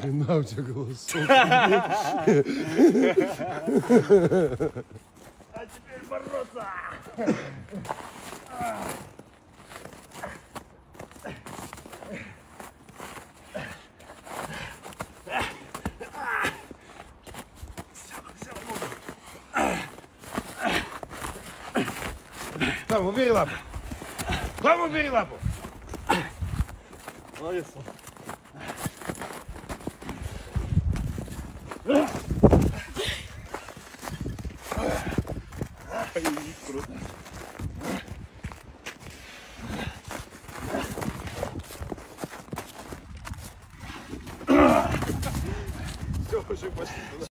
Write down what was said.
Хрена у тебя голосок. А теперь бороться! Там, убери лапу. Там, убери лапу. Молодец. Все, уже пошли туда.